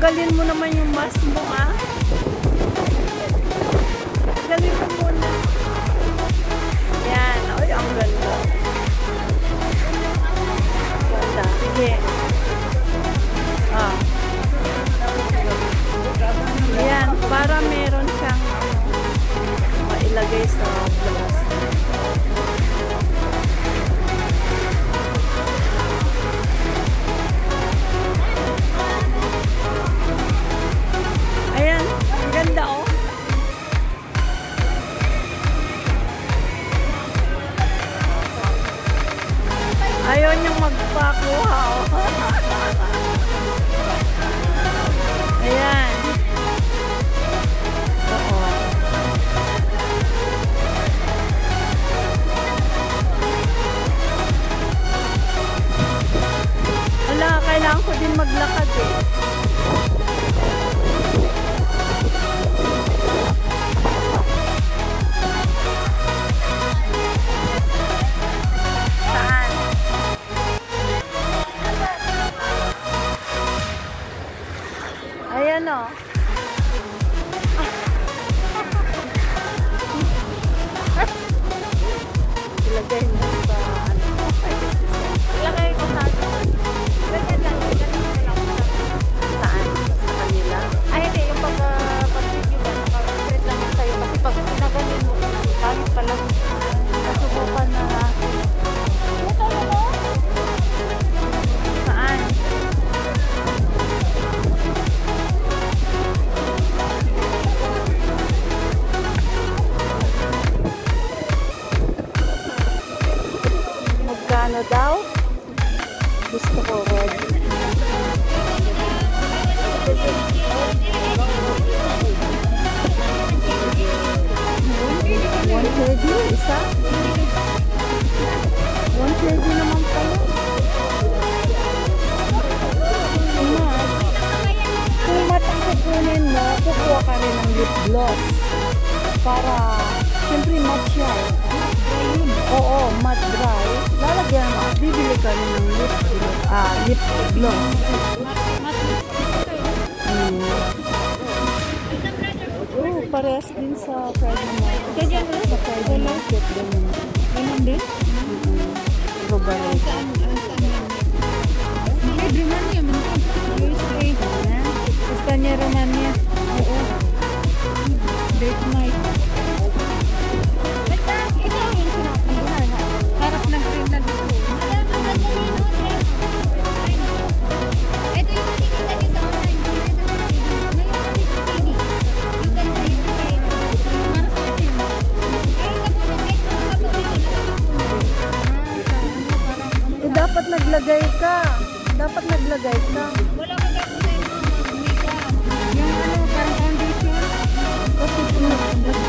Tanggalin mo naman yung mask mo, ah. gusto ko. One thirty, isa? One thirty naman pala. Ma, kung matangkapunin mo, kukuha ka rin ng lip gloss. Para, siyempre, match yan. Oo, match dry. No. Mm. Oh, parehas din sa Friday night. Ito dyan, sa Friday night. Ganun din? Ganun din? Mm -hmm. Robert. Dapat naglagay ka. Dapat naglagay ka. Wala ka dapat na yung mga Yung ano, parang ambition. Kasi, that's